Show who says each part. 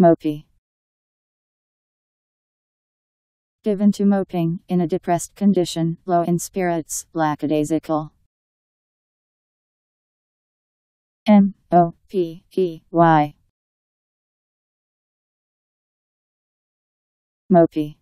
Speaker 1: Mopey. Given to moping, in a depressed condition, low in spirits, lackadaisical. M O P E Y. Mopey.